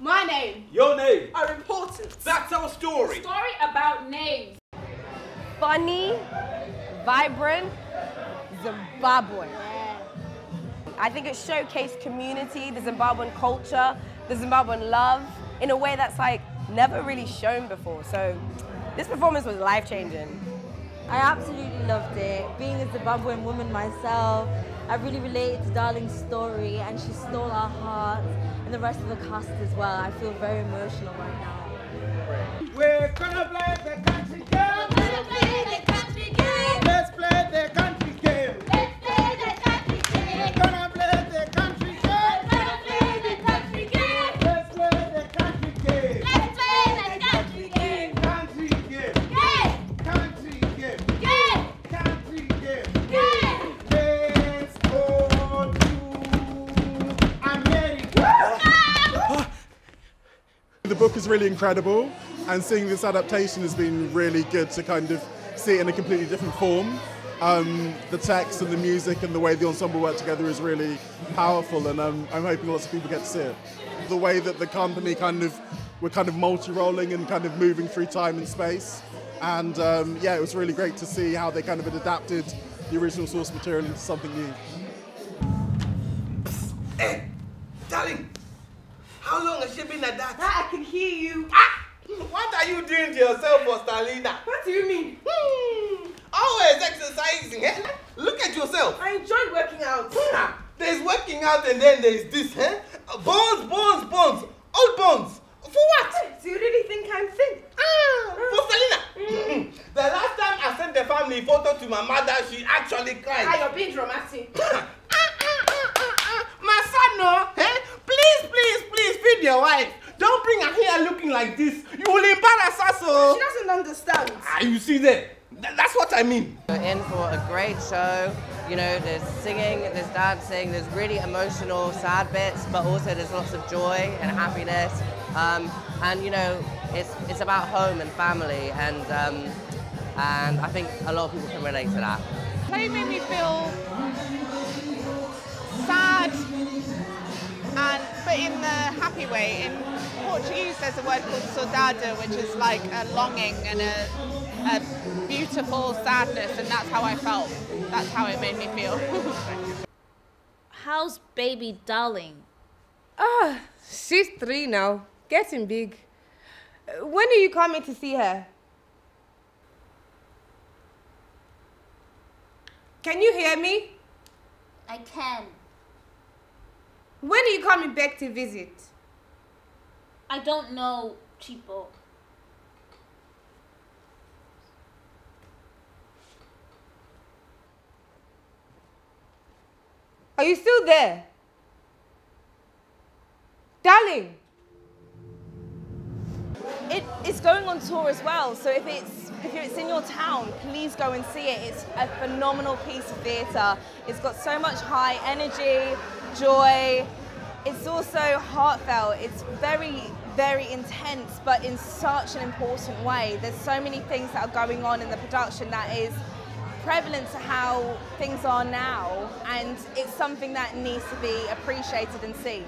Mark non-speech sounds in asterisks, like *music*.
names. My name. Your name. Are important. That's our story. Story about names. Funny, vibrant, Zimbabwe. I think it showcased community, the Zimbabwean culture, the Zimbabwean love in a way that's like never really shown before. So this performance was life changing. I absolutely loved it. Being a Zimbabwean woman myself, I really related to Darling's story and she stole our hearts and the rest of the cast as well. I feel very emotional right now. We're gonna play the country game. Book is really incredible, and seeing this adaptation has been really good to kind of see it in a completely different form. Um, the text and the music and the way the ensemble work together is really powerful, and um, I'm hoping lots of people get to see it. The way that the company kind of were kind of multi-rolling and kind of moving through time and space, and um, yeah, it was really great to see how they kind of adapted the original source material into something new. Hey, darling, been like that? I can hear you. Ah! What are you doing to yourself, Stalina? What do you mean? Hmm, always exercising, eh? Look at yourself. I enjoy working out. Ah, There's working out and then there's this, eh? Bones, bones, bones. Old bones. For what? Do you really think I'm thin? Ah, for Selena. the last time I sent the family photo to my mother, she actually cried. Ah, you're being dramatic. Your wife. Don't bring her here looking like this. You will embarrass us, She oh. doesn't understand. Ah, you see that? That's what I mean. We're in for a great show. You know, there's singing, there's dancing, there's really emotional, sad bits, but also there's lots of joy and happiness. Um, and you know, it's it's about home and family, and um, and I think a lot of people can relate to that. play made me feel sad happy way. In Portuguese there's a word called saudade which is like a longing and a, a beautiful sadness and that's how I felt. That's how it made me feel. *laughs* How's baby darling? Ah, she's three now, getting big. When are you coming to see her? Can you hear me? I can. When are you coming back to visit? I don't know, Chipo. Are you still there? Darling. It, it's going on tour as well, so if it's if it's in your town, please go and see it. It's a phenomenal piece of theatre. It's got so much high energy, joy. It's also heartfelt. It's very, very intense, but in such an important way. There's so many things that are going on in the production that is prevalent to how things are now, and it's something that needs to be appreciated and seen.